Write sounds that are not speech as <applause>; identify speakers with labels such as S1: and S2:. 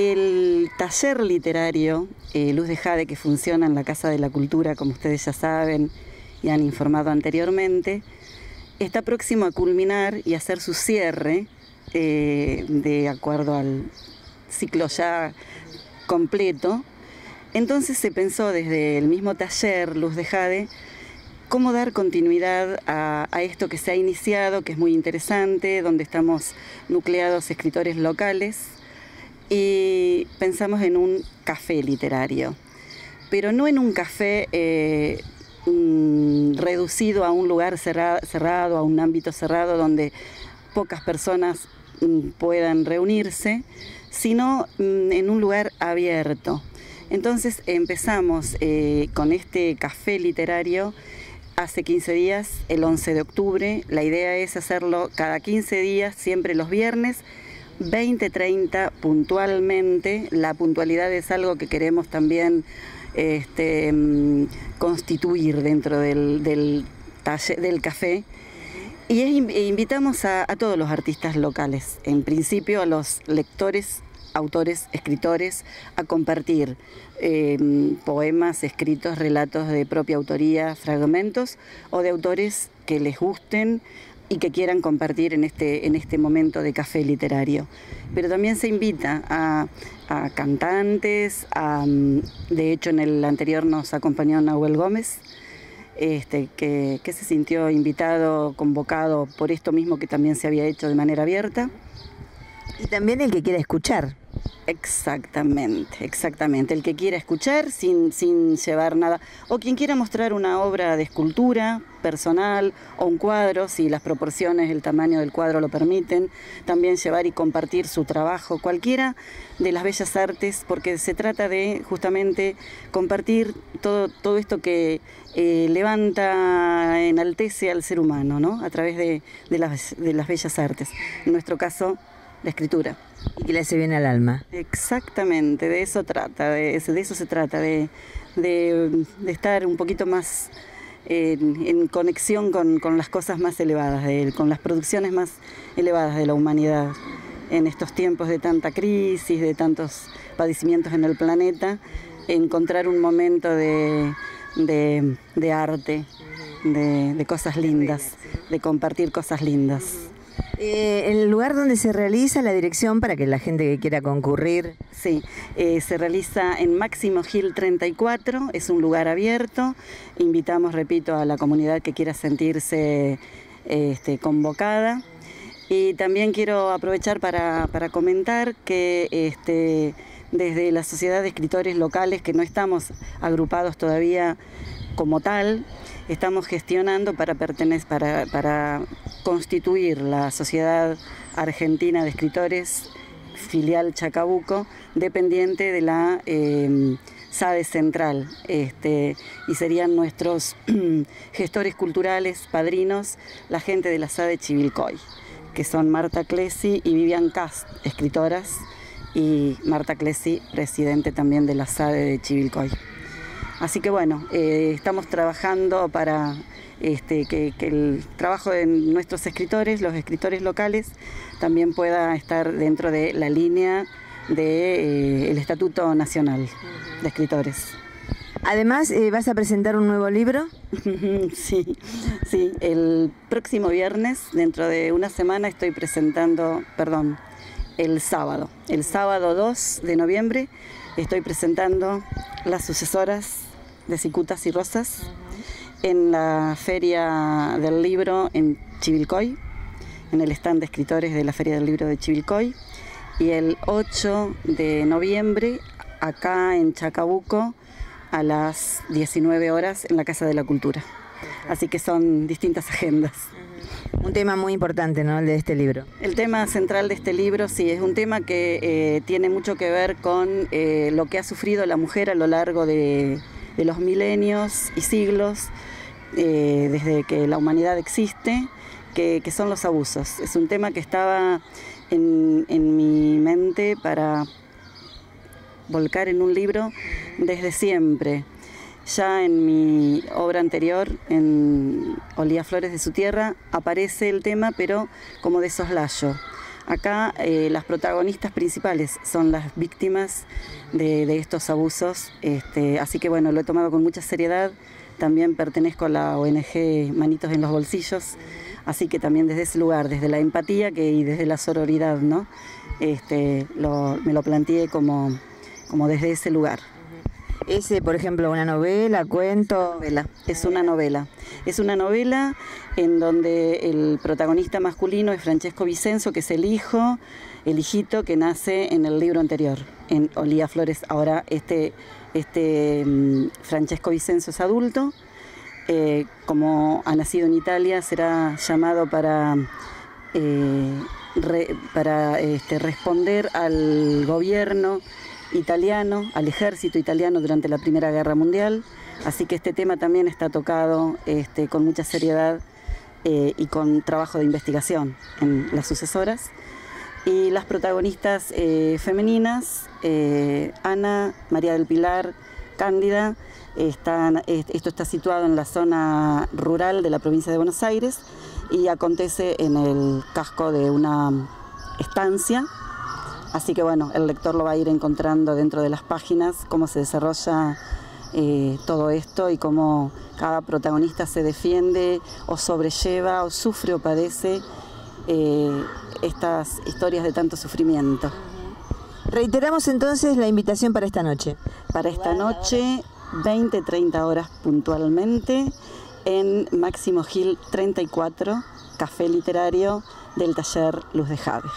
S1: El taller literario eh, Luz de Jade, que funciona en la Casa de la Cultura, como ustedes ya saben y han informado anteriormente, está próximo a culminar y hacer su cierre eh, de acuerdo al ciclo ya completo. Entonces se pensó desde el mismo taller Luz de Jade cómo dar continuidad a, a, esto que se ha iniciado, que es muy interesante, donde estamos nucleados escritores locales y pensamos en un café literario, pero no en un café eh, mm, reducido a un lugar cerrado, a un ámbito cerrado donde pocas personas mm, puedan reunirse, sino mm, en un lugar abierto. Entonces empezamos eh, con este café literario hace 15 días, el 11 de octubre. La idea es hacerlo cada 15 días, siempre los viernes 2030 puntualmente. La puntualidad es algo que queremos también este, mm, constituir dentro del, del, café. Y e invitamos a, todos los artistas locales, en principio a los lectores, autores, escritores, a compartir eh, poemas, escritos, relatos de propia autoría, fragmentos o de autores que les gusten y que quieran compartir en este, en este momento de café literario. Pero también se invita a, cantantes, de hecho en el anterior nos acompañó Nahuel Gómez, este, que, que se sintió invitado, convocado por esto mismo que también se había hecho de manera abierta.
S2: Y también el que quiera escuchar.
S1: Exactamente, exactamente. El que quiera escuchar sin, sin llevar nada, o quien quiera mostrar una obra de escultura personal o un cuadro, si las proporciones, el tamaño del cuadro lo permiten, también llevar y compartir su trabajo, cualquiera de las bellas artes, porque se trata de justamente compartir todo, todo esto que eh, levanta, enaltece al ser humano, ¿no? A través de, de, las, de las bellas artes. En nuestro caso, la escritura.
S2: Y que le hace bien al alma.
S1: Exactamente, de eso trata, de, de eso se trata, de, de, estar un poquito más en, conexión con, con, las cosas más elevadas, de, con las producciones más elevadas de la humanidad en estos tiempos de tanta crisis, de tantos padecimientos en el planeta, encontrar un momento de, de arte, de, cosas lindas, de compartir cosas lindas.
S2: Eh, el lugar donde se realiza la dirección para que la gente que quiera concurrir.
S1: Sí, eh, se realiza en Máximo Gil 34, es un lugar abierto. Invitamos, repito, a la comunidad que quiera sentirse este, convocada. Y también quiero aprovechar para, comentar que este, desde la Sociedad de Escritores Locales, que no estamos agrupados todavía como tal, estamos gestionando para, constituir la Sociedad Argentina de Escritores, filial Chacabuco, dependiente de la eh, SADE Central, este, y serían nuestros <clears throat> gestores culturales, padrinos, la gente de la SADE Chivilcoy, que son Marta Clesi y Vivian Cast, escritoras, y Marta Clesi, presidente también de la SADE de Chivilcoy. Así que bueno, eh, estamos trabajando para este, que, el trabajo de nuestros escritores, los escritores locales, también pueda estar dentro de la línea del de, eh, Estatuto Nacional de Escritores.
S2: Además, eh, ¿vas a presentar un nuevo libro? <laughs>
S1: sí, sí, el próximo viernes, dentro de una semana, estoy presentando, perdón, el sábado, el sábado 2 de noviembre, estoy presentando Las sucesoras de Cicutas y Rosas en la Feria del Libro en Chivilcoy, en el stand de escritores de la Feria del Libro de Chivilcoy, y el 8 de noviembre acá en Chacabuco a las 19 horas en la Casa de la Cultura. Así que son distintas agendas.
S2: Un tema muy importante, ¿no? El de este libro.
S1: El tema central de este libro, sí, es un tema que eh, tiene mucho que ver con eh, lo que ha sufrido la mujer a lo largo de, los milenios y siglos, eh, desde que la humanidad existe, que, son los abusos. Es un tema que estaba en mi mente para volcar en un libro desde siempre. Ya en mi obra anterior, en Olía Flores de su Tierra, aparece el tema, pero como de soslayo. Acá eh, las protagonistas principales son las víctimas de, estos abusos, este, así que bueno, lo he tomado con mucha seriedad. También pertenezco a la ONG Manitos en los Bolsillos, así que también desde ese lugar, desde la empatía que, y desde la sororidad, ¿no? Este, me lo planteé como, como desde ese lugar.
S2: ¿Es, por ejemplo, una novela, cuento?
S1: Novela. Es una novela. Es una novela en donde el protagonista masculino es Francesco Vicenzo, que es el hijo, el hijito que nace en el libro anterior, en Olía Flores. Ahora este, este mm, Francesco Vicenzo es adulto. Eh, como ha nacido en Italia, será llamado para, eh, para este, responder al gobierno italiano, al ejército italiano durante la Primera Guerra Mundial. Así que este tema también está tocado este, con mucha seriedad eh, y con trabajo de investigación en las sucesoras. Y las protagonistas eh, femeninas, eh, Ana, María del Pilar, Cándida, esto está situado en la zona rural de la provincia de Buenos Aires y acontece en el casco de una estancia Así que bueno, el lector lo va a ir encontrando dentro de las páginas, cómo se desarrolla eh, todo esto y cómo cada protagonista se defiende o sobrelleva o sufre o padece eh, estas historias de tanto sufrimiento.
S2: Reiteramos entonces la invitación para esta noche.
S1: Para esta noche, 20-30 horas puntualmente, en Máximo Gil 34, Café Literario del taller Luz de Jade.